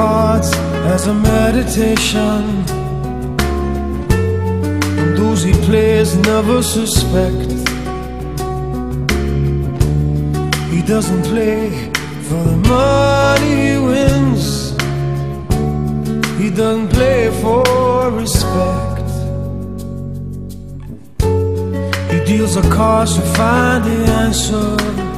as a meditation. And those he plays never suspect. He doesn't play for the money he wins. He doesn't play for respect. He deals a cards to find the answer.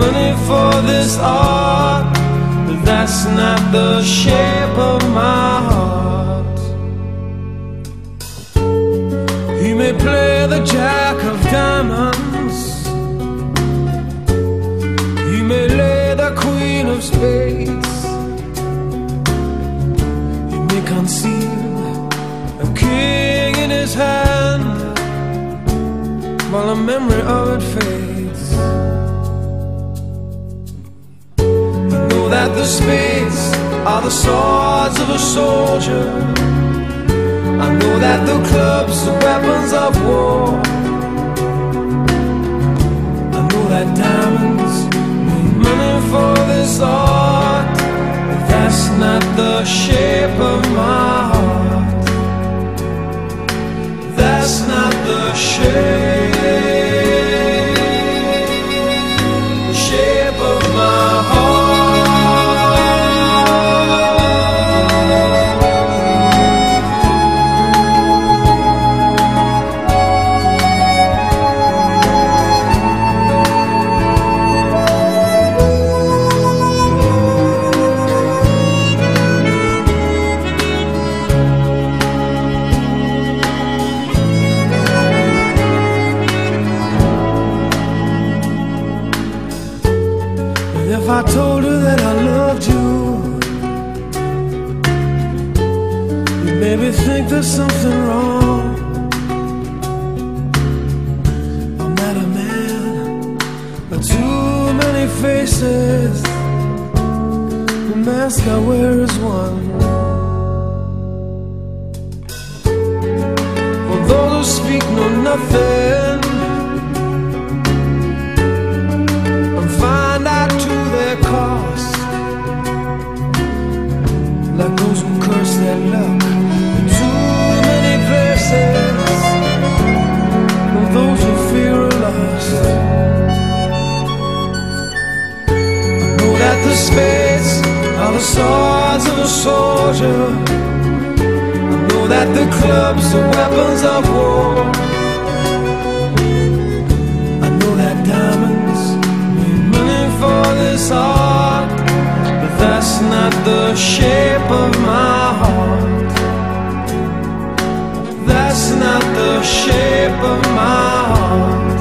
money for this art, but that's not the shape of my heart. He may play the jack of diamonds. He may lay the queen of spades. He may conceal a king in his hand while the memory of it fades. That the spades are the swords of a soldier. I know that the clubs are weapons of war. I know that diamonds mean money for this art, but that's not the shape of my heart. I told her that I loved you, you maybe think there's something wrong. I'm not a man, but too many faces. The mask I wear is one. For those who speak know nothing. Soldier. I know that the clubs are weapons of war. I know that diamonds mean money for this art, but that's not the shape of my heart. That's not the shape of my heart.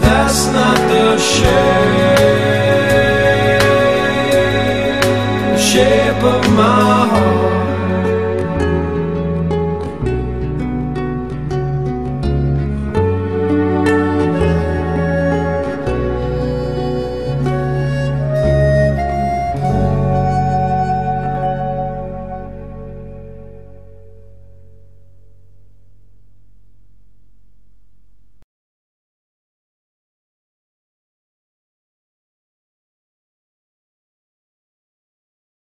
That's not the shape. shape of my